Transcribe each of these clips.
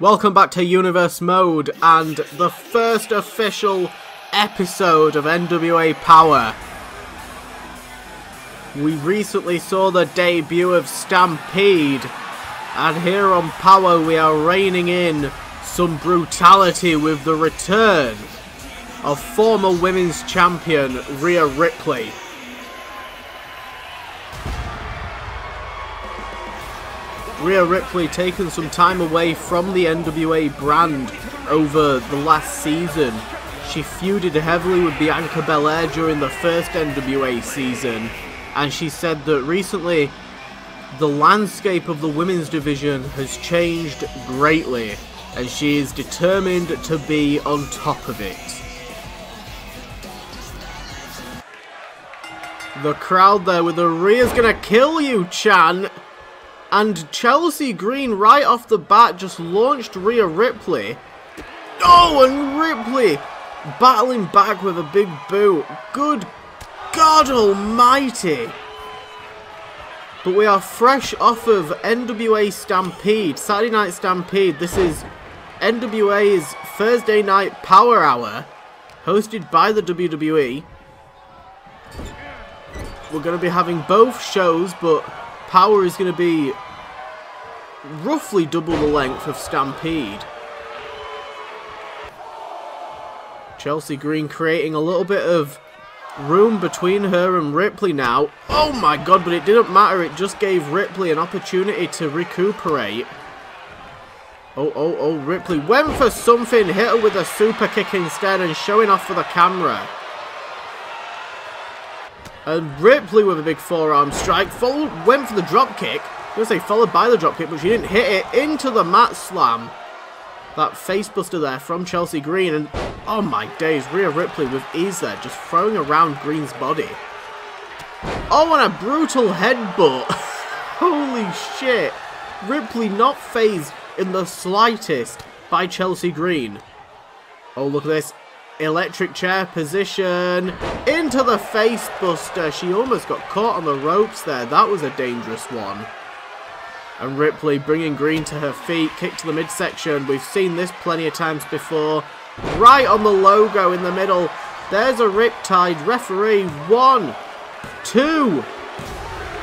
Welcome back to Universe Mode and the first official episode of NWA Power. We recently saw the debut of Stampede, and here on Power we are reining in some brutality with the return of former women's champion Rhea Ripley. Rhea Ripley taking some time away from the NWA brand over the last season. She feuded heavily with Bianca Belair during the first NWA season, and she said that recently the landscape of the women's division has changed greatly, and she is determined to be on top of it. The crowd there with the Rhea's gonna kill you chant and Chelsea Green, right off the bat, just launched Rhea Ripley. Oh, and Ripley battling back with a big boot. Good God almighty. But we are fresh off of NWA Stampede, Saturday Night Stampede. This is NWA's Thursday Night Power Hour, hosted by the WWE. We're going to be having both shows, but Power is going to be roughly double the length of Stampede. Chelsea Green creating a little bit of room between her and Ripley now. Oh my god, but it didn't matter. It just gave Ripley an opportunity to recuperate. Oh, oh, oh, Ripley went for something, hit her with a super kick instead and showing off for the camera. And Ripley with a big forearm strike, followed, went for the drop kick. I was going to say followed by the drop kick, but she didn't hit it into the mat slam. That facebuster there from Chelsea Green, and oh my days, Rhea Ripley with ease there, just throwing around Green's body. Oh, and a brutal headbutt. Holy shit. Ripley not phased in the slightest by Chelsea Green. Oh, look at this electric chair position into the face buster. She almost got caught on the ropes there. That was a dangerous one. And Ripley bringing Green to her feet, kick to the midsection. We've seen this plenty of times before. Right on the logo in the middle. There's a Riptide referee. One, two,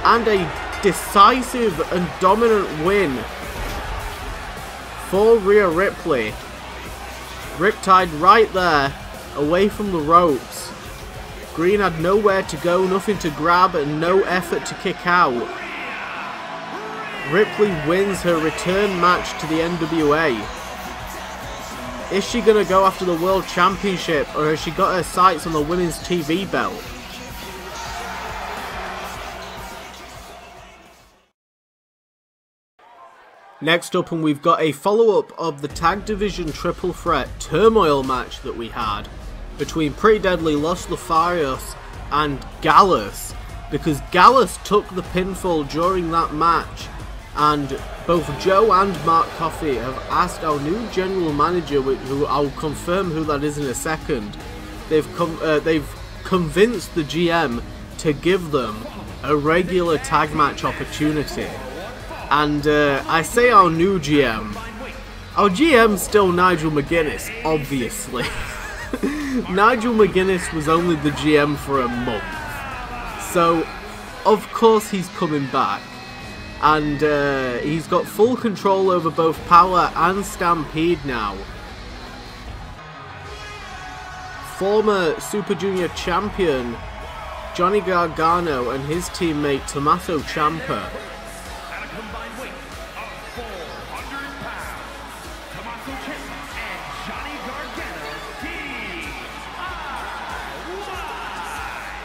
and a decisive and dominant win for Rhea Ripley. Riptide right there away from the ropes. Green had nowhere to go, nothing to grab, and no effort to kick out. Ripley wins her return match to the NWA. Is she going to go after the World Championship, or has she got her sights on the Women's TV belt? Next up, and we've got a follow-up of the Tag Division Triple Threat Turmoil match that we had between Pretty Deadly, Los Lotharios, and Gallus, because Gallus took the pinfall during that match, and both Joe and Mark Coffey have asked our new general manager, who I'll confirm who that is in a second, they've, com uh, they've convinced the GM to give them a regular tag match opportunity. And uh, I say our new GM. Our GM's still Nigel McGuinness, obviously. Nigel McGuinness was only the GM for a month. So, of course he's coming back. And uh, he's got full control over both Power and Stampede now. Former Super Junior champion Johnny Gargano and his teammate Tommaso Ciampa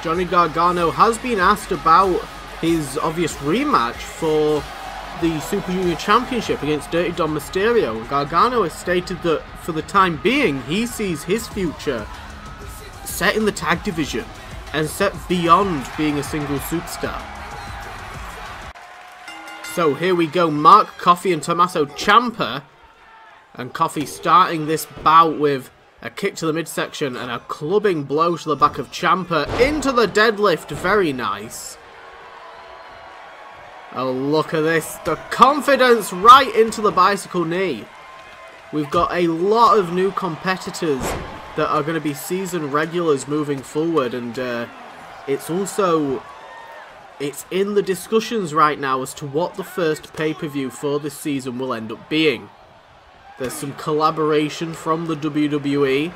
Johnny Gargano has been asked about his obvious rematch for the Super Junior Championship against Dirty Dom Mysterio. Gargano has stated that for the time being, he sees his future set in the tag division and set beyond being a single superstar. So here we go, Mark Coffey and Tommaso Ciampa. And Coffey starting this bout with a kick to the midsection and a clubbing blow to the back of Ciampa into the deadlift. Very nice. Oh, look at this. The confidence right into the bicycle knee. We've got a lot of new competitors that are going to be season regulars moving forward, and uh, it's also it's in the discussions right now as to what the first pay-per-view for this season will end up being. There's some collaboration from the WWE,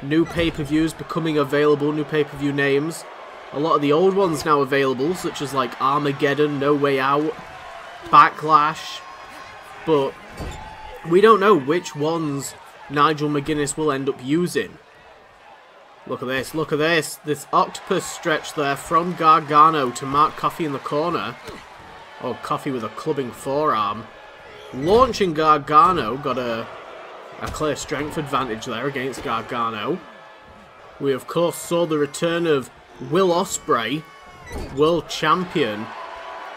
new pay-per-views becoming available, new pay-per-view names. A lot of the old ones now available, such as like Armageddon, No Way Out, Backlash, but we don't know which ones Nigel McGuinness will end up using. Look at this, look at this. This octopus stretch there from Gargano to Mark Coffey in the corner. Oh, Coffey with a clubbing forearm. Launching Gargano, got a, a clear strength advantage there against Gargano. We of course saw the return of Will Ospreay, world champion,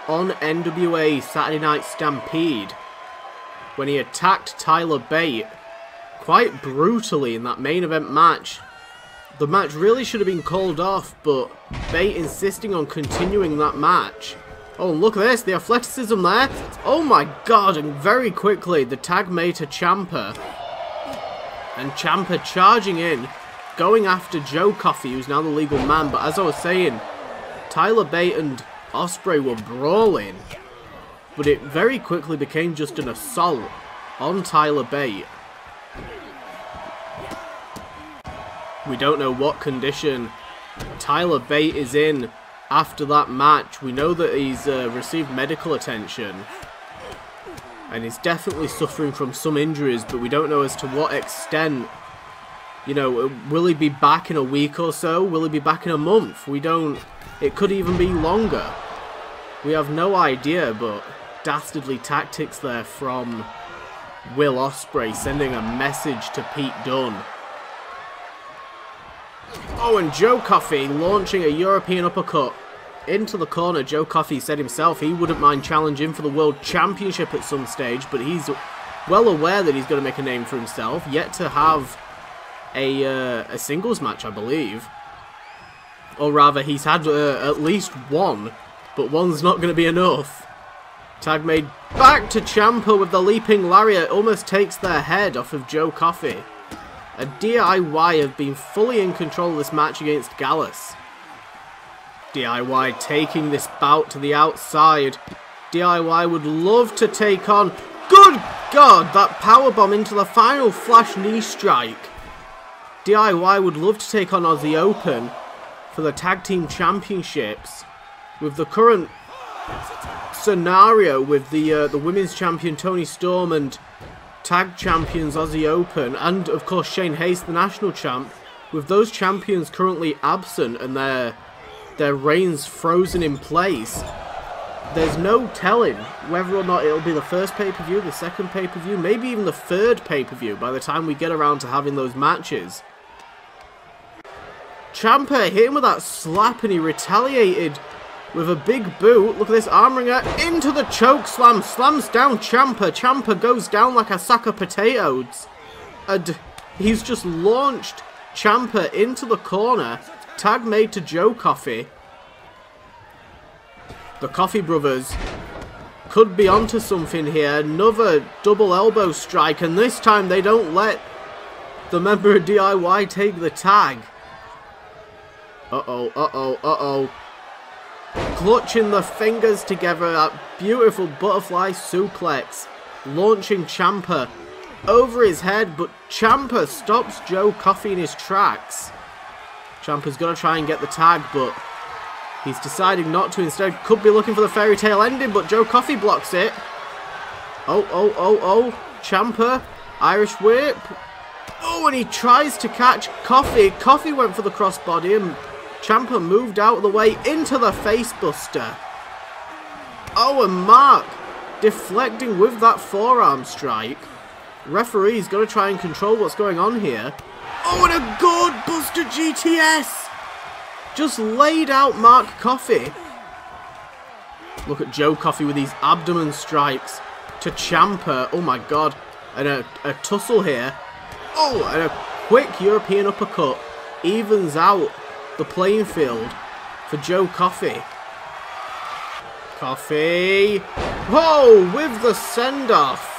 on NWA Saturday Night Stampede when he attacked Tyler Bate quite brutally in that main event match the match really should have been called off, but Bate insisting on continuing that match. Oh, look at this, the athleticism there. Oh my god, and very quickly, the tag made to Ciampa. And Ciampa charging in, going after Joe Coffey, who's now the legal man. But as I was saying, Tyler Bate and Ospreay were brawling. But it very quickly became just an assault on Tyler Bate. We don't know what condition Tyler Bate is in after that match. We know that he's uh, received medical attention. And he's definitely suffering from some injuries, but we don't know as to what extent. You know, uh, will he be back in a week or so? Will he be back in a month? We don't... It could even be longer. We have no idea, but dastardly tactics there from Will Ospreay sending a message to Pete Dunne. Oh, and Joe Coffey launching a European uppercut into the corner. Joe Coffey said himself he wouldn't mind challenging for the World Championship at some stage, but he's well aware that he's going to make a name for himself. Yet to have a, uh, a singles match, I believe. Or rather, he's had uh, at least one, but one's not going to be enough. Tag made back to Ciampa with the leaping lariat. Almost takes their head off of Joe Coffey. A DIY have been fully in control of this match against Gallus. DIY taking this bout to the outside. DIY would love to take on... Good God, that powerbomb into the final flash knee strike. DIY would love to take on Aussie Open for the Tag Team Championships. With the current scenario with the uh, the Women's Champion Toni Storm and tag champions Aussie Open, and of course Shane Haste, the national champ, with those champions currently absent and their their reigns frozen in place, there's no telling whether or not it'll be the first pay-per-view, the second pay-per-view, maybe even the third pay-per-view by the time we get around to having those matches. Ciampa hit him with that slap and he retaliated with a big boot. Look at this arm wringer into the choke slam. Slams down Ciampa. Ciampa goes down like a sack of potatoes. And he's just launched Ciampa into the corner. Tag made to Joe Coffey. The Coffey brothers could be onto something here. Another double elbow strike. And this time they don't let the member of DIY take the tag. Uh-oh, uh-oh, uh-oh clutching the fingers together, that beautiful butterfly suplex, launching Ciampa over his head, but Ciampa stops Joe Coffey in his tracks. Ciampa's going to try and get the tag, but he's deciding not to. Instead, could be looking for the fairy tale ending, but Joe Coffey blocks it. Oh, oh, oh, oh. Ciampa, Irish whip. Oh, and he tries to catch Coffey. Coffey went for the crossbody and Ciampa moved out of the way into the facebuster. Oh, and Mark deflecting with that forearm strike. Referee's got to try and control what's going on here. Oh, and a good Buster GTS! Just laid out Mark Coffey. Look at Joe Coffey with these abdomen strikes to Ciampa. Oh my god. And a, a tussle here. Oh, and a quick European uppercut evens out the playing field for Joe Coffey. Coffey. Oh, with the send-off.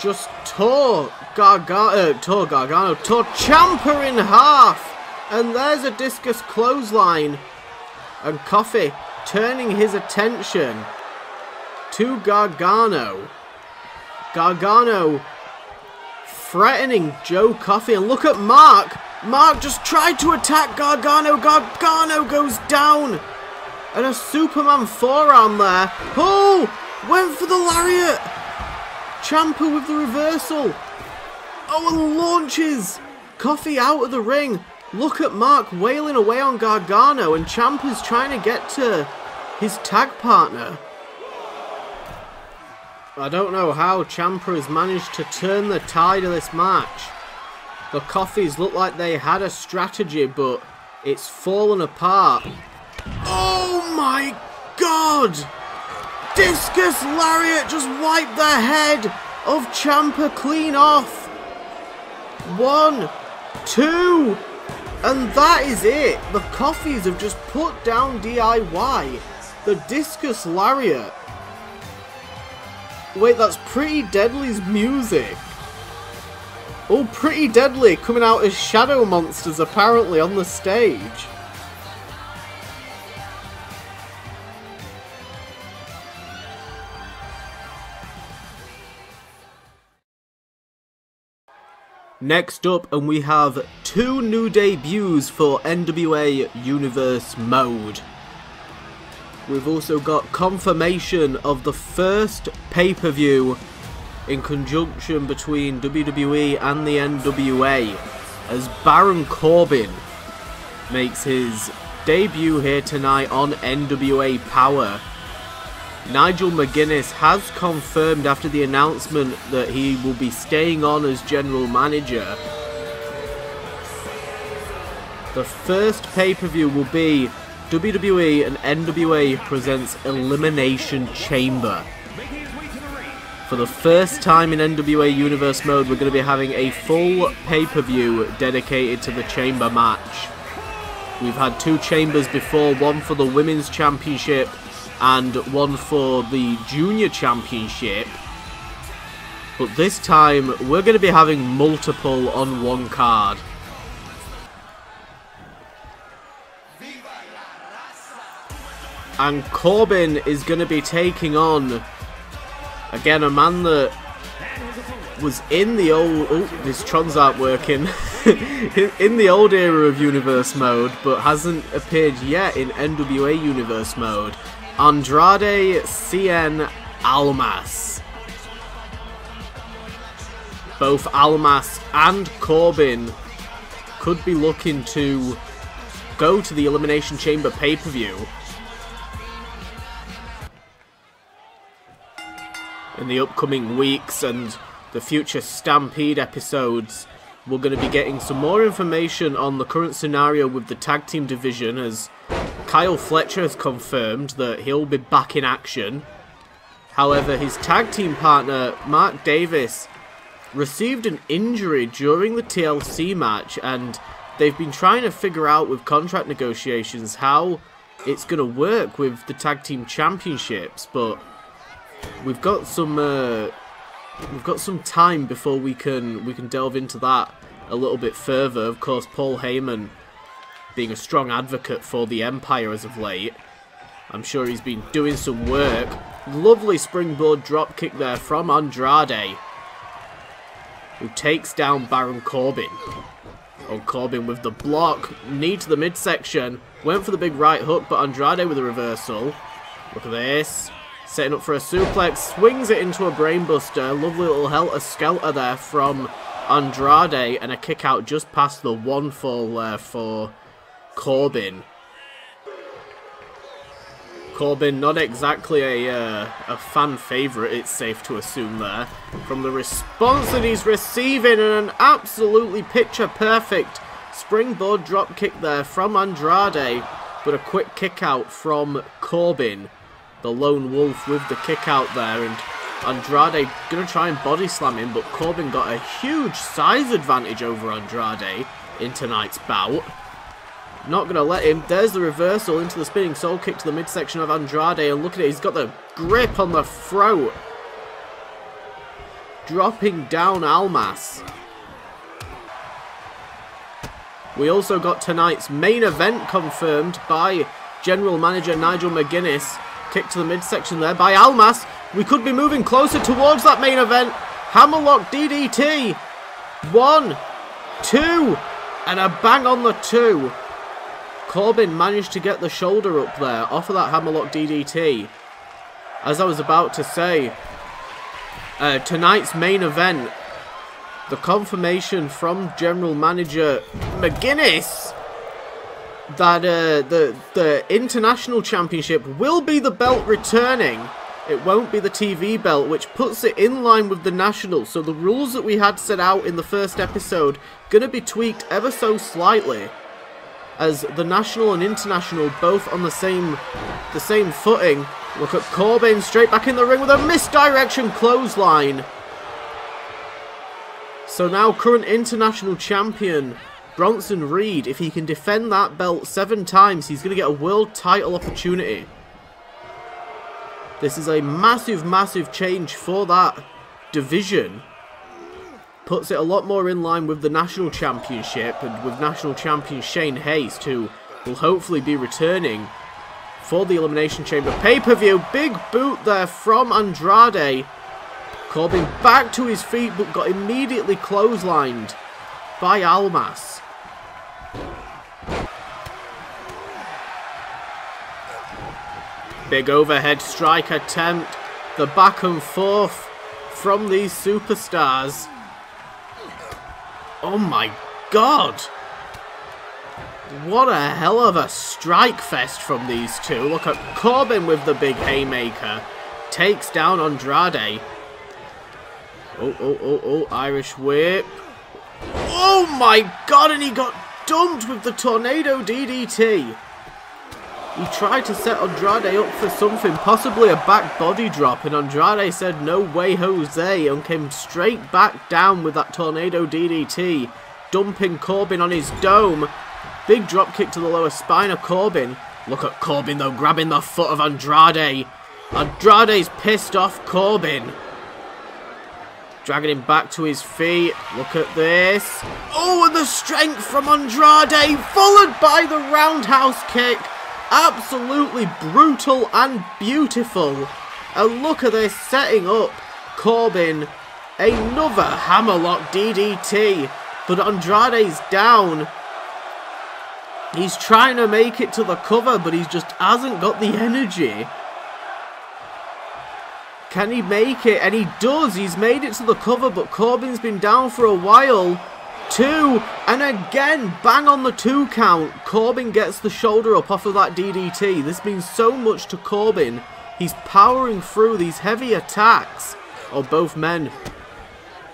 just tore Gargano, uh, tore Gargano, tore Ciampa in half. And there's a discus clothesline. And Coffey turning his attention to Gargano. Gargano threatening Joe Coffey. And look at Mark. Mark just tried to attack Gargano. Gargano goes down. And a Superman forearm there. Oh! Went for the lariat. Ciampa with the reversal. Oh, and launches Coffey out of the ring. Look at Mark wailing away on Gargano, and Ciampa's trying to get to his tag partner. I don't know how Ciampa has managed to turn the tide of this match. The Coffeys look like they had a strategy, but it's fallen apart. Oh my god! Discus Lariat just wiped the head of Ciampa clean off. One, two, and that is it. The Coffeys have just put down DIY. The Discus Lariat Wait, that's Pretty Deadly's music. Oh, Pretty Deadly coming out as shadow monsters apparently on the stage. Next up, and we have two new debuts for NWA Universe Mode. We've also got confirmation of the first pay-per-view in conjunction between WWE and the NWA as Baron Corbin makes his debut here tonight on NWA Power. Nigel McGuinness has confirmed after the announcement that he will be staying on as general manager. The first pay-per-view will be WWE and NWA presents Elimination Chamber. For the first time in NWA Universe mode, we're going to be having a full pay-per-view dedicated to the Chamber match. We've had two Chambers before, one for the Women's Championship and one for the Junior Championship. But this time, we're going to be having multiple on one card. And Corbin is going to be taking on, again, a man that was in the old... Oh, this Trons aren't working. in the old era of Universe mode, but hasn't appeared yet in NWA Universe mode. Andrade Cien Almas. Both Almas and Corbin could be looking to go to the Elimination Chamber pay-per-view in the upcoming weeks and the future Stampede episodes, we're going to be getting some more information on the current scenario with the tag team division as Kyle Fletcher has confirmed that he'll be back in action. However, his tag team partner, Mark Davis, received an injury during the TLC match and they've been trying to figure out with contract negotiations how it's going to work with the tag team championships, but we've got some uh, we've got some time before we can we can delve into that a little bit further. Of course, Paul Heyman being a strong advocate for the Empire as of late. I'm sure he's been doing some work. Lovely springboard dropkick there from Andrade. Who takes down Baron Corbin. Oh, Corbin with the block. Knee to the midsection. Went for the big right hook, but Andrade with a reversal. Look at this. Setting up for a suplex, swings it into a brainbuster. Lovely little helter-skelter there from Andrade, and a kick out just past the one fall there for Corbin. Corbin, not exactly a, uh, a fan favourite, it's safe to assume there. From the response that he's receiving, and an absolutely picture-perfect springboard dropkick there from Andrade, but a quick kick out from Corbin the lone wolf with the kick out there and Andrade going to try and body slam him but Corbin got a huge size advantage over Andrade in tonight's bout. Not going to let him. There's the reversal into the spinning soul kick to the midsection of Andrade and look at it, he's got the grip on the throat dropping down Almas. We also got tonight's main event confirmed by General Manager Nigel McGuinness. Kick to the midsection there by Almas. We could be moving closer towards that main event. Hammerlock DDT. One, two, and a bang on the two. Corbin managed to get the shoulder up there off of that Hammerlock DDT. As I was about to say, uh, tonight's main event the confirmation from General Manager McGuinness that uh, the the international championship will be the belt returning. It won't be the TV belt, which puts it in line with the national. So the rules that we had set out in the first episode gonna be tweaked ever so slightly, as the national and international both on the same the same footing. Look at Corbin straight back in the ring with a misdirection clothesline. So now current international champion Bronson Reed, if he can defend that belt seven times, he's going to get a world title opportunity. This is a massive, massive change for that division. Puts it a lot more in line with the national championship and with national champion Shane Haste, who will hopefully be returning for the Elimination Chamber pay-per-view. Big boot there from Andrade. Corbin back to his feet but got immediately clotheslined by Almas. Big overhead strike attempt. The back and forth from these superstars. Oh my god! What a hell of a strike fest from these two. Look at Corbin with the big haymaker. Takes down Andrade. Oh, oh, oh, oh, Irish whip. Oh my god, and he got dumped with the Tornado DDT. He tried to set Andrade up for something, possibly a back body drop, and Andrade said no way Jose and came straight back down with that Tornado DDT, dumping Corbin on his dome. Big drop kick to the lower spine of Corbin. Look at Corbin though, grabbing the foot of Andrade. Andrade's pissed off Corbin. Dragging him back to his feet. Look at this. Oh, and the strength from Andrade, followed by the roundhouse kick. Absolutely brutal and beautiful. And look at this, setting up Corbin. Another hammerlock DDT. But Andrade's down. He's trying to make it to the cover, but he just hasn't got the energy. Can he make it? And he does. He's made it to the cover, but Corbin's been down for a while. Two, and again, bang on the two count. Corbin gets the shoulder up off of that DDT. This means so much to Corbin. He's powering through these heavy attacks. Oh, both men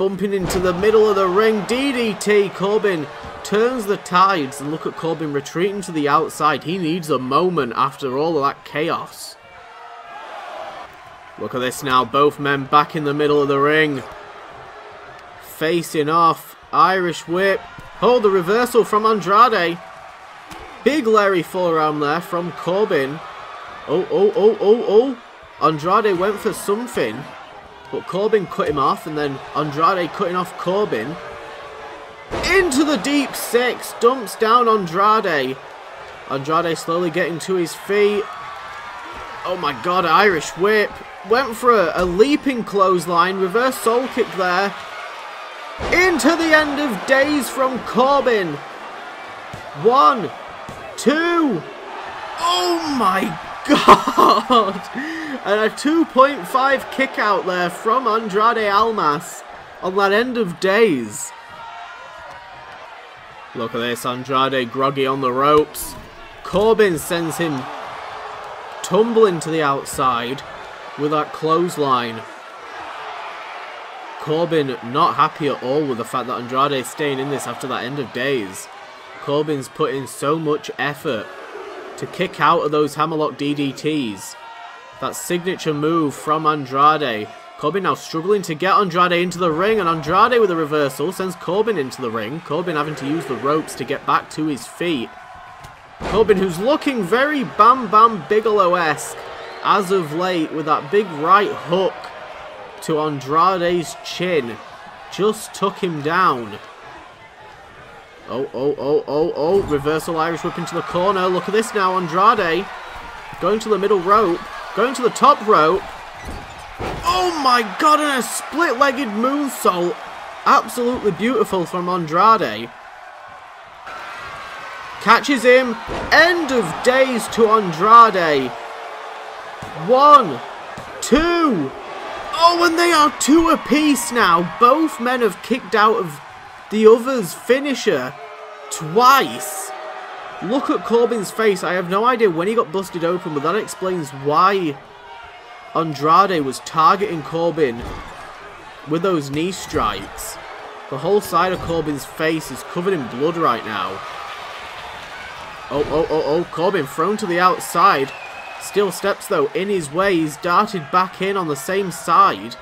bumping into the middle of the ring. DDT, Corbin turns the tides. And look at Corbin retreating to the outside. He needs a moment after all of that chaos. Look at this now, both men back in the middle of the ring. Facing off, Irish whip. Oh, the reversal from Andrade. Big Larry forearm there from Corbin. Oh, oh, oh, oh, oh. Andrade went for something. But Corbin cut him off and then Andrade cutting off Corbin. Into the deep six. Dumps down Andrade. Andrade slowly getting to his feet. Oh my god, Irish whip. Went for a, a leaping clothesline. Reverse soul kick there. Into the end of days from Corbin. One, two. Oh my god. And a 2.5 kick out there from Andrade Almas on that end of days. Look at this, Andrade groggy on the ropes. Corbin sends him tumbling to the outside with that clothesline. Corbin not happy at all with the fact that Andrade is staying in this after that end of days. Corbin's put in so much effort to kick out of those hammerlock DDTs. That signature move from Andrade. Corbin now struggling to get Andrade into the ring and Andrade with a reversal sends Corbin into the ring. Corbin having to use the ropes to get back to his feet. Corbin who's looking very Bam Bam Bigelow-esque as of late with that big right hook to Andrade's chin. Just took him down. Oh, oh, oh, oh, oh. Reversal Irish whip into the corner. Look at this now. Andrade going to the middle rope. Going to the top rope. Oh my god, and a split-legged moonsault. Absolutely beautiful from Andrade. Catches him. End of days to Andrade. One, two. Oh, and they are two apiece now. Both men have kicked out of the other's finisher twice. Look at Corbin's face. I have no idea when he got busted open, but that explains why Andrade was targeting Corbin with those knee strikes. The whole side of Corbin's face is covered in blood right now. Oh, oh, oh, oh, Corbin thrown to the outside. Still steps though in his way. He's darted back in on the same side.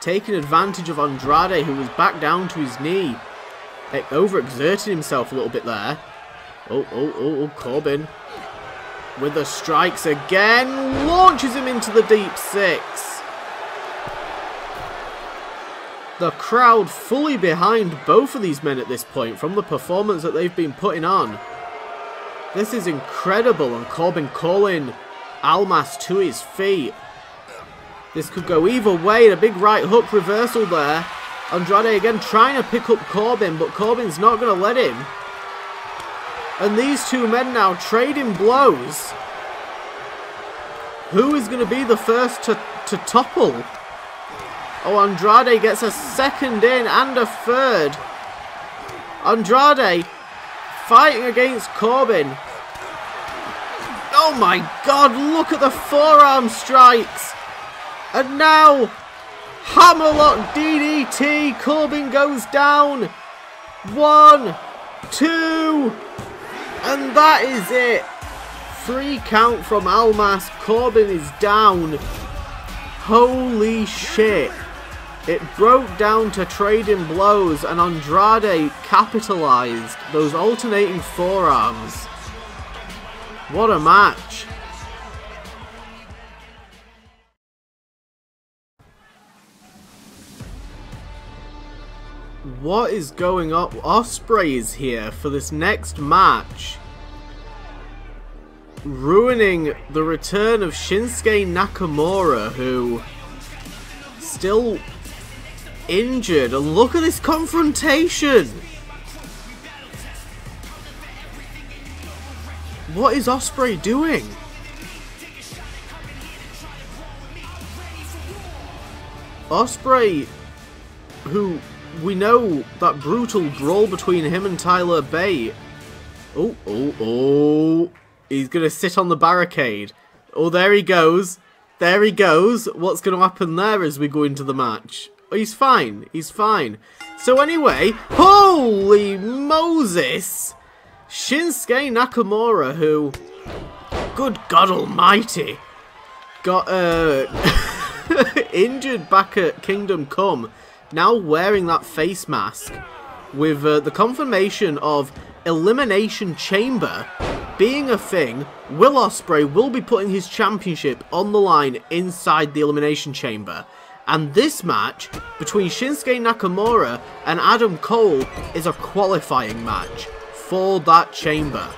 Taking advantage of Andrade who was back down to his knee. Overexerted himself a little bit there. Oh, oh, oh, oh, Corbin. With the strikes again. Launches him into the deep six. The crowd fully behind both of these men at this point from the performance that they've been putting on. This is incredible and Corbin calling Almas to his feet. This could go either way. A big right hook reversal there. Andrade again trying to pick up Corbin, but Corbin's not going to let him. And these two men now trading blows. Who is going to be the first to, to topple? Oh, Andrade gets a second in and a third. Andrade fighting against Corbin. Oh my god, look at the forearm strikes. And now, Hammerlock DDT. Corbin goes down. One, two, and that is it. Free count from Almas. Corbin is down. Holy shit. It broke down to trading blows and Andrade capitalized those alternating forearms. What a match. What is going on? Ospreay is here for this next match. Ruining the return of Shinsuke Nakamura, who still injured. And look at this confrontation! What is Ospreay doing? Ospreay, who we know that brutal brawl between him and Tyler Bate. Oh, oh, oh. He's going to sit on the barricade. Oh, there he goes. There he goes. What's going to happen there as we go into the match? He's fine. He's fine. So anyway, holy Moses! Shinsuke Nakamura, who, good God almighty, got uh, injured back at Kingdom Come, now wearing that face mask, with uh, the confirmation of Elimination Chamber being a thing, Will Ospreay will be putting his championship on the line inside the Elimination Chamber. And this match between Shinsuke Nakamura and Adam Cole is a qualifying match for that chamber.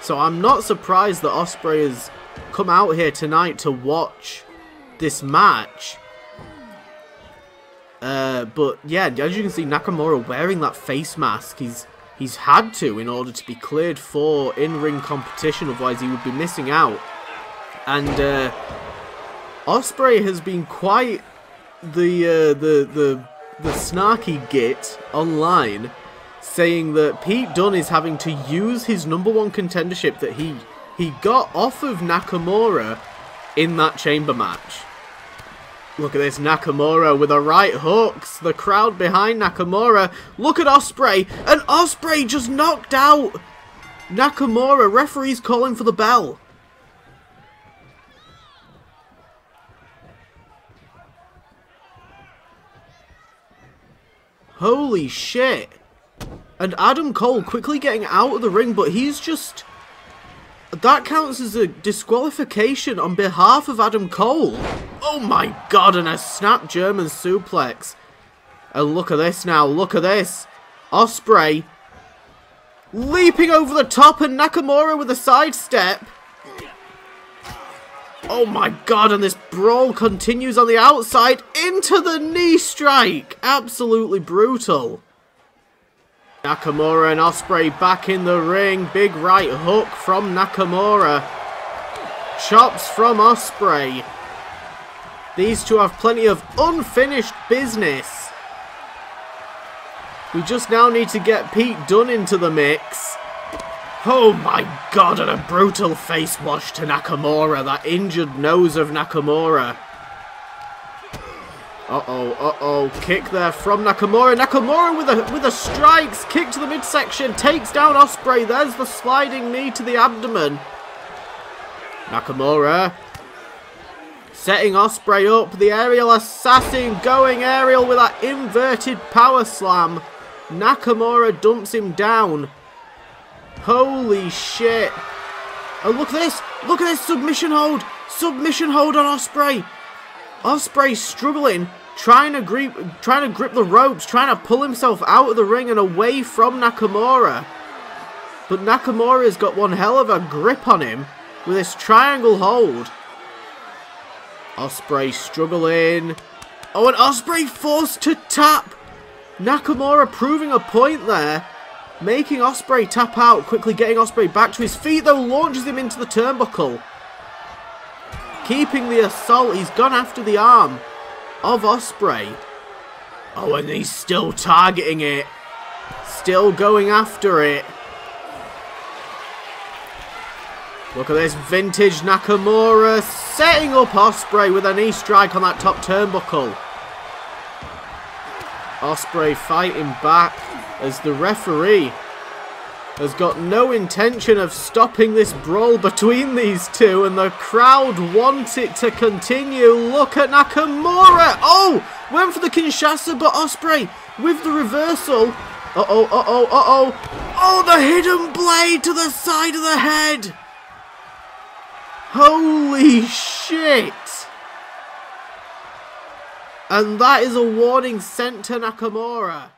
So I'm not surprised that Ospreay has come out here tonight to watch this match. Uh, but yeah, as you can see, Nakamura wearing that face mask. He's he's had to in order to be cleared for in-ring competition, otherwise he would be missing out. And uh, Ospreay has been quite the uh, the the the snarky git online, saying that Pete Dunne is having to use his number one contendership that he he got off of Nakamura in that chamber match. Look at this Nakamura with a right hooks. The crowd behind Nakamura. Look at Ospreay, And Ospreay just knocked out Nakamura. Referee's calling for the bell. Holy shit. And Adam Cole quickly getting out of the ring, but he's just... That counts as a disqualification on behalf of Adam Cole. Oh my god, and a snap German suplex. And look at this now, look at this. Ospreay leaping over the top and Nakamura with a sidestep. Oh my god, and this brawl continues on the outside into the knee strike. Absolutely brutal. Nakamura and Ospreay back in the ring. Big right hook from Nakamura. Chops from Ospreay. These two have plenty of unfinished business. We just now need to get Pete Dunne into the mix. Oh my god, and a brutal face wash to Nakamura. That injured nose of Nakamura. Uh-oh, uh-oh. Kick there from Nakamura. Nakamura with a with a strikes. Kick to the midsection. Takes down Ospreay. There's the sliding knee to the abdomen. Nakamura. Setting Ospreay up. The aerial assassin going aerial with that inverted power slam. Nakamura dumps him down. Holy shit. Oh, look at this. Look at this submission hold. Submission hold on Ospreay. Ospreay struggling, trying to grip, trying to grip the ropes, trying to pull himself out of the ring and away from Nakamura. But Nakamura's got one hell of a grip on him with this triangle hold. Ospreay struggling. Oh, and Ospreay forced to tap. Nakamura proving a point there. Making Ospreay tap out, quickly getting Ospreay back to his feet though, launches him into the turnbuckle keeping the assault. He's gone after the arm of Ospreay. Oh, and he's still targeting it. Still going after it. Look at this vintage Nakamura setting up Ospreay with a knee strike on that top turnbuckle. Ospreay fighting back as the referee has got no intention of stopping this brawl between these two and the crowd want it to continue. Look at Nakamura. Oh, went for the Kinshasa but Ospreay with the reversal. Uh-oh, uh-oh, uh-oh. Oh, the hidden blade to the side of the head. Holy shit. And that is a warning sent to Nakamura.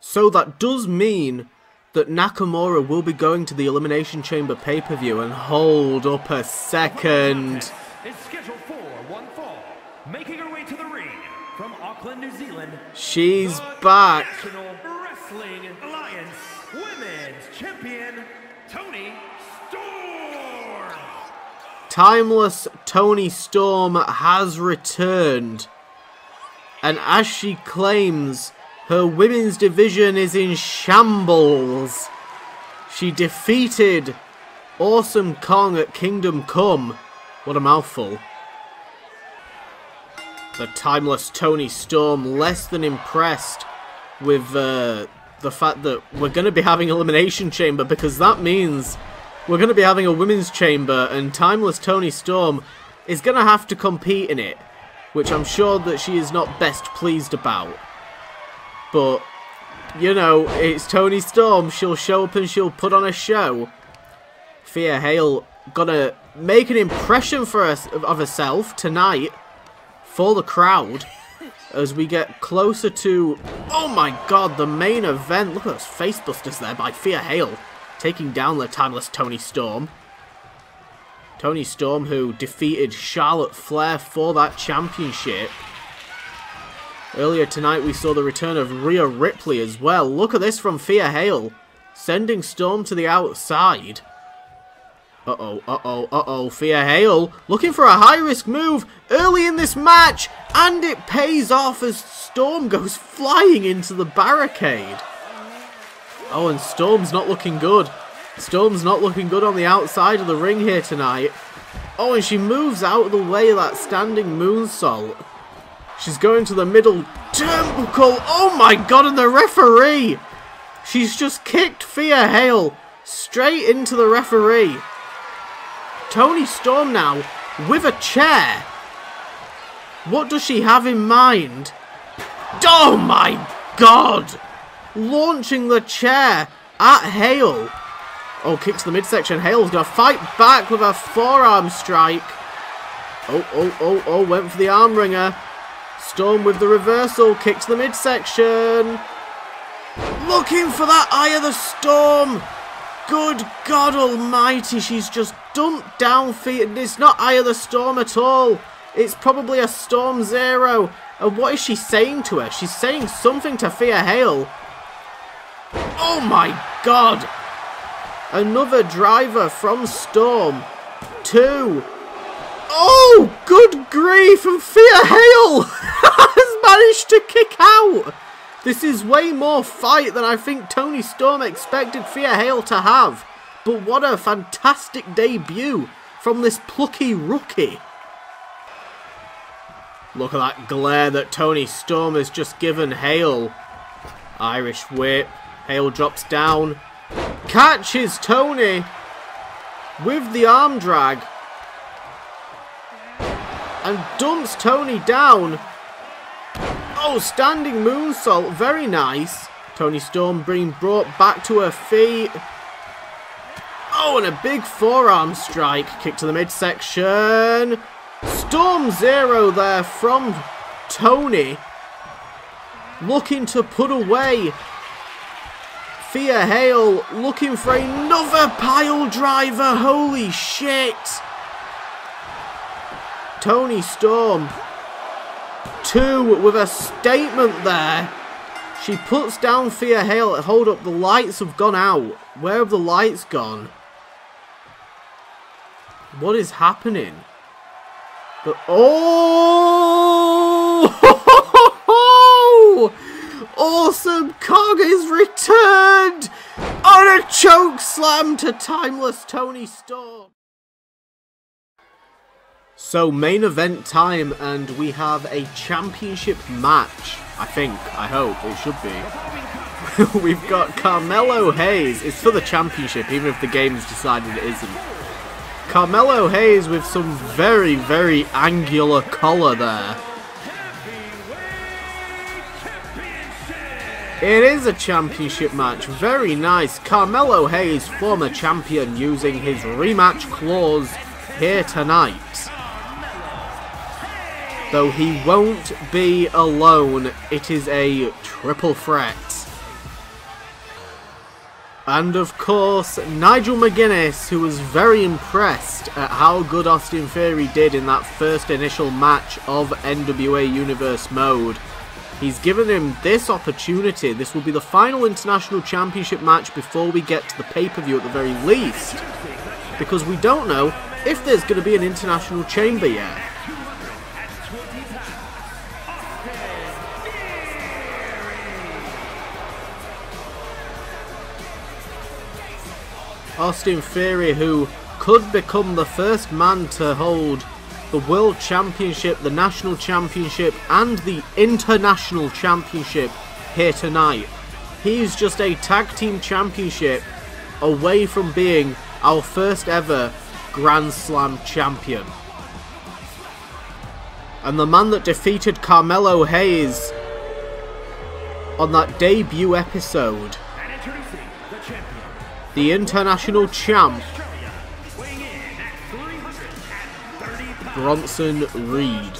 So that does mean that Nakamura will be going to the Elimination Chamber pay-per-view and hold up a second. Making her way to the ring from Auckland, New Zealand. She's back. National Wrestling Alliance Women's Champion Storm. Timeless Toni Storm has returned. And as she claims her women's division is in shambles. She defeated Awesome Kong at Kingdom Come. What a mouthful. The timeless Toni Storm less than impressed with uh, the fact that we're going to be having Elimination Chamber because that means we're going to be having a Women's Chamber and Timeless Toni Storm is going to have to compete in it, which I'm sure that she is not best pleased about. But, you know, it's Toni Storm. She'll show up and she'll put on a show. Thea Hale gonna make an impression for us of herself tonight for the crowd as we get closer to, oh my god, the main event. Look at those face facebusters there by Thea Hale taking down the timeless Toni Storm. Toni Storm who defeated Charlotte Flair for that championship. Earlier tonight we saw the return of Rhea Ripley as well. Look at this from Thea Hale. Sending Storm to the outside. Uh-oh, uh-oh, uh-oh. Thea Hale looking for a high-risk move early in this match. And it pays off as Storm goes flying into the barricade. Oh, and Storm's not looking good. Storm's not looking good on the outside of the ring here tonight. Oh, and she moves out of the way of that standing moonsault. She's going to the middle turnbuckle. Oh my god, and the referee! She's just kicked Thea Hale straight into the referee. Toni Storm now with a chair. What does she have in mind? Oh my god! Launching the chair at Hale. Oh, kicks the midsection. Hale's going to fight back with a forearm strike. Oh, oh, oh, oh, went for the arm wringer. Storm with the reversal, kicks the midsection. Looking for that Eye of the Storm. Good God almighty, she's just dumped down feet. And it's not Eye of the Storm at all. It's probably a Storm Zero. And what is she saying to her? She's saying something to Thea Hale. Oh my God. Another driver from Storm. Two. Oh, good grief. And Thea Hale has managed to kick out. This is way more fight than I think Toni Storm expected Thea Hale to have. But what a fantastic debut from this plucky rookie. Look at that glare that Toni Storm has just given Hale. Irish whip. Hale drops down. Catches Toni with the arm drag. And dumps Toni down. Oh, standing moonsault. Very nice. Toni Storm being brought back to her feet. Oh, and a big forearm strike. Kick to the midsection. Storm Zero there from Toni. Looking to put away. Thea Hale looking for another pile driver. Holy shit. Toni Storm two with a statement there. She puts down Thea Hale. Hold up, the lights have gone out. Where have the lights gone? What is happening? The oh! awesome Cog is returned on a choke slam to timeless Toni Storm. So main event time and we have a championship match. I think, I hope, it should be. We've got Carmelo Hayes. It's for the championship, even if the game's decided it isn't. Carmelo Hayes with some very, very angular collar there. It is a championship match. Very nice. Carmelo Hayes, former champion, using his rematch clause here tonight. Though he won't be alone, it is a triple threat. And of course, Nigel McGuinness, who was very impressed at how good Austin Theory did in that first initial match of NWA Universe mode. He's given him this opportunity. This will be the final International Championship match before we get to the pay-per-view at the very least. Because we don't know if there's going to be an International Chamber yet. Austin Theory, who could become the first man to hold the World Championship, the National Championship, and the International Championship here tonight. He's just a tag team championship away from being our first ever Grand Slam champion. And the man that defeated Carmelo Hayes on that debut episode the international champ, Bronson Reed.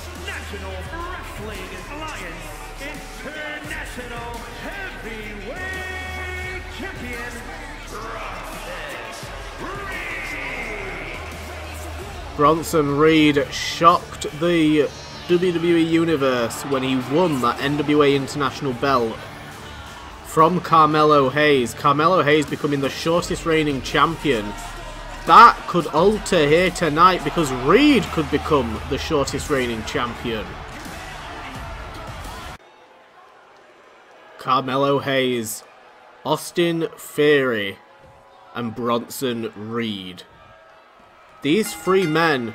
Bronson Reed shocked the WWE Universe when he won that NWA International belt from Carmelo Hayes. Carmelo Hayes becoming the shortest reigning champion. That could alter here tonight because Reed could become the shortest reigning champion. Carmelo Hayes, Austin Theory, and Bronson Reed. These three men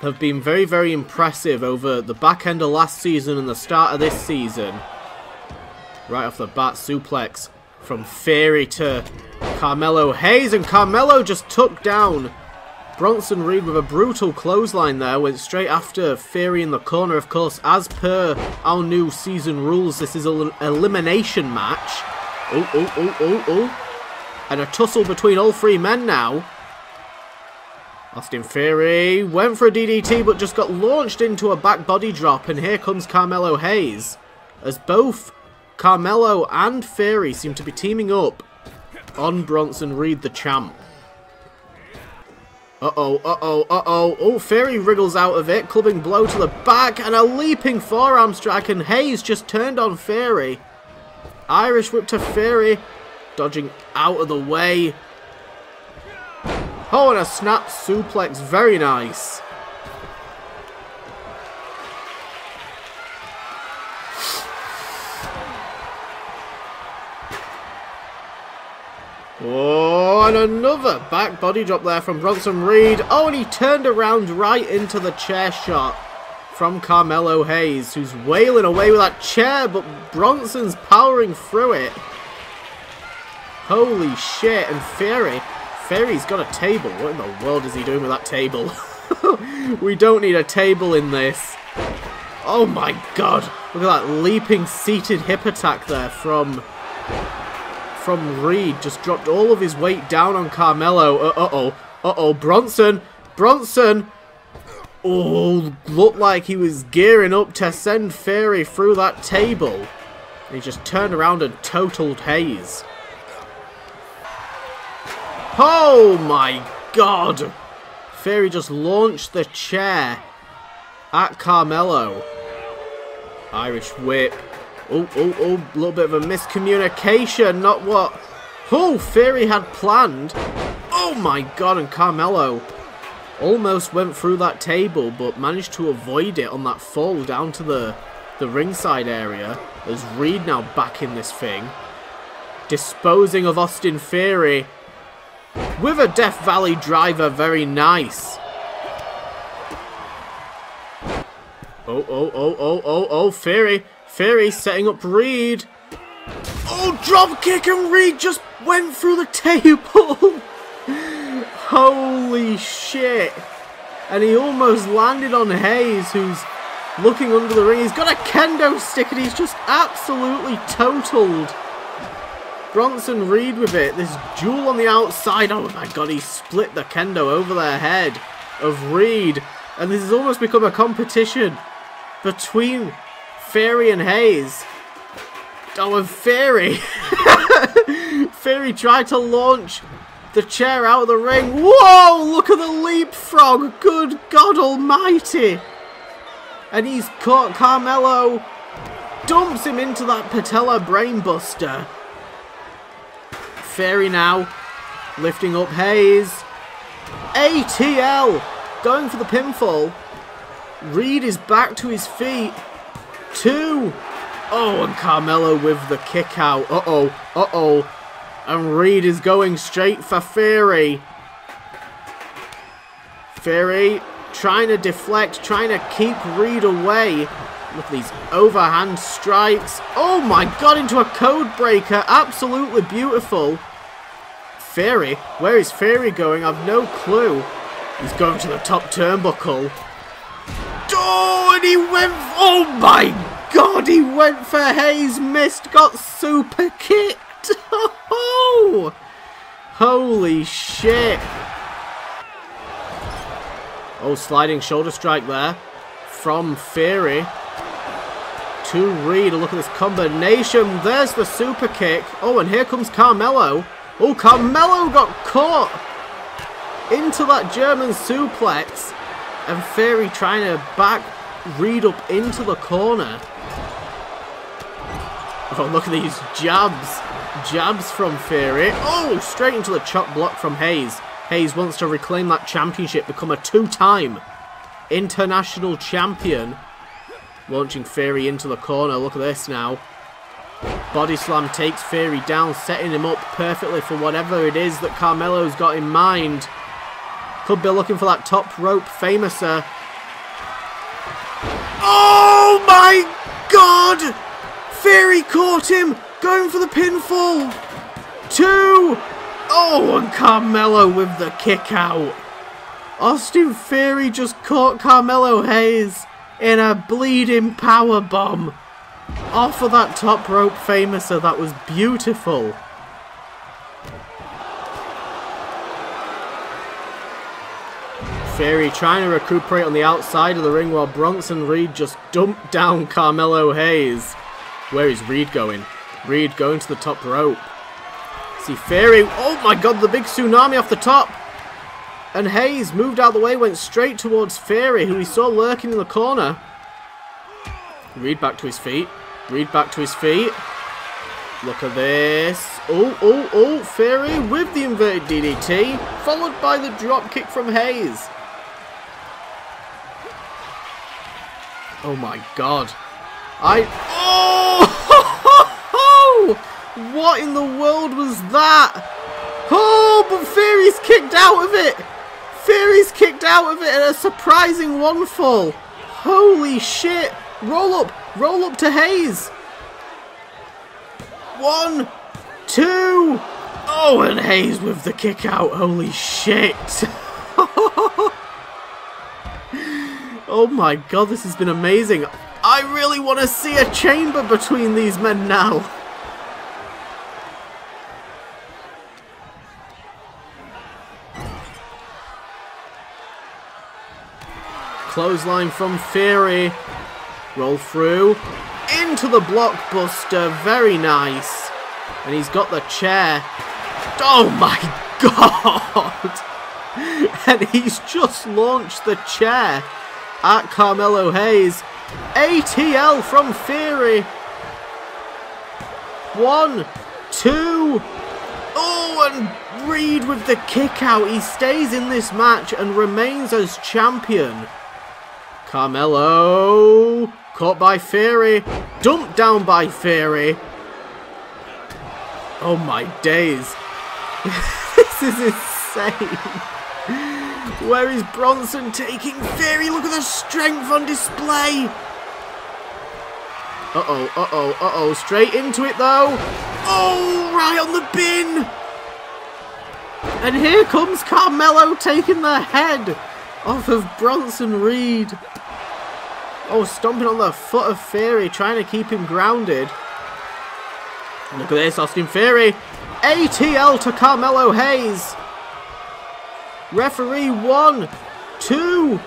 have been very, very impressive over the back end of last season and the start of this season. Right off the bat, suplex from Theory to Carmelo Hayes, and Carmelo just took down Bronson Reed with a brutal clothesline there, went straight after Theory in the corner, of course, as per our new season rules, this is an elimination match. Oh, oh, oh, oh, oh. And a tussle between all three men now. Austin Theory went for a DDT but just got launched into a back body drop and here comes Carmelo Hayes as both Carmelo and Theory seem to be teaming up on Bronson Reed the champ. Uh-oh, uh-oh, uh-oh. Oh, Theory wriggles out of it, clubbing blow to the back, and a leaping forearm strike, and Hayes just turned on Theory. Irish whip to Theory, dodging out of the way. Oh, and a snap suplex, very nice. Oh, and another back body drop there from Bronson Reed. Oh, and he turned around right into the chair shot from Carmelo Hayes, who's wailing away with that chair, but Bronson's powering through it. Holy shit, and Theory. Theory's got a table. What in the world is he doing with that table? we don't need a table in this. Oh my god. Look at that leaping seated hip attack there from from Reed. Just dropped all of his weight down on Carmelo. Uh, uh-oh. Uh-oh. Bronson. Bronson. Oh, looked like he was gearing up to send Theory through that table. He just turned around and totaled Hayes. Oh my god! Theory just launched the chair at Carmelo. Irish whip. Oh, oh, oh, a little bit of a miscommunication, not what... Oh, Theory had planned. Oh my god, and Carmelo almost went through that table, but managed to avoid it on that fall down to the, the ringside area. There's Reed now back in this thing. Disposing of Austin Theory with a Death Valley driver, very nice. Oh, oh, oh, oh, oh, oh, Theory Theory setting up Reed. Oh, drop kick and Reed just went through the table. Holy shit. And he almost landed on Hayes, who's looking under the ring. He's got a kendo stick and he's just absolutely totaled. Bronson Reed with it. This jewel on the outside. Oh my god, he split the kendo over their head of Reed. And this has almost become a competition between Theory and Hayes. Oh, and Theory. Theory tried to launch the chair out of the ring. Whoa, look at the leapfrog. Good God almighty. And he's caught Carmelo. Dumps him into that patella brainbuster. Theory now. Lifting up Hayes. ATL. Going for the pinfall. Reed is back to his feet two. Oh, and Carmelo with the kick out. Uh-oh, uh-oh. And Reed is going straight for Theory. Theory trying to deflect, trying to keep Reed away. Look at these overhand strikes. Oh my god, into a code breaker. Absolutely beautiful. Theory? Where is Theory going? I've no clue. He's going to the top turnbuckle. Oh, and he went... Oh my god, he went for Hayes, missed, got super kicked. Oh, holy shit. Oh, sliding shoulder strike there from Theory to Reed. Look at this combination. There's the super kick. Oh, and here comes Carmelo. Oh, Carmelo got caught into that German suplex. And Theory trying to back Reed up into the corner. Oh, look at these jabs. Jabs from Theory. Oh, straight into the chop block from Hayes. Hayes wants to reclaim that championship, become a two-time international champion. Launching Theory into the corner. Look at this now. Body slam takes Theory down, setting him up perfectly for whatever it is that Carmelo's got in mind. Could be looking for that top rope famouser. Uh, Oh my god! Theory caught him! Going for the pinfall! Two! Oh, and Carmelo with the kick out. Austin Theory just caught Carmelo Hayes in a bleeding power bomb off of that top rope famouser. That was beautiful. Theory trying to recuperate on the outside of the ring while Bronson Reed just dumped down Carmelo Hayes. Where is Reed going? Reed going to the top rope. See Theory. Oh my god, the big tsunami off the top. And Hayes moved out of the way, went straight towards Theory, who he saw lurking in the corner. Reed back to his feet. Reed back to his feet. Look at this. Oh, oh, oh. Theory with the inverted DDT. Followed by the drop kick from Hayes. Oh my god. I... Oh! what in the world was that? Oh, but Theory's kicked out of it. Theory's kicked out of it at a surprising one fall. Holy shit. Roll up. Roll up to Hayes. One, two. Oh, and Hayes with the kick out. Holy shit. oh my god, this has been amazing. I really want to see a chamber between these men now. Clothesline from Theory. Roll through. Into the blockbuster. Very nice. And he's got the chair. Oh my god! and he's just launched the chair at Carmelo Hayes. ATL from Theory. One, two. Oh, and Reed with the kick out. He stays in this match and remains as champion. Carmelo. Caught by Theory. Dumped down by Theory. Oh my days. this is insane. Where is Bronson taking Theory? Look at the strength on display. Uh-oh, uh-oh, uh-oh. Straight into it, though. Oh, right on the bin. And here comes Carmelo taking the head off of Bronson Reed. Oh, stomping on the foot of Theory, trying to keep him grounded. Look at this, Austin Theory. ATL to Carmelo Hayes. Referee one, two,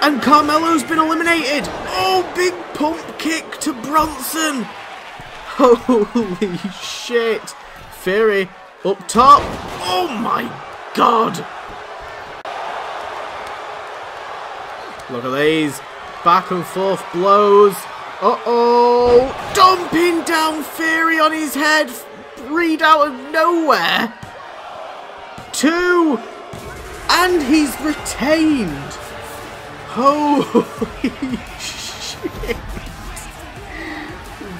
and Carmelo's been eliminated. Oh, big pump kick to Bronson. Holy shit. Theory up top. Oh my god. Look at these. Back and forth blows. Uh-oh. Dumping down Theory on his head. Reed out of nowhere. Two. And he's retained. Holy shit.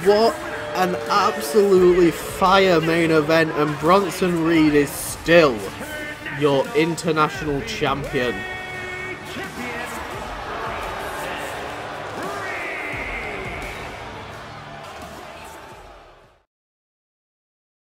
What an absolutely fire main event. And Bronson Reed is still your international champion.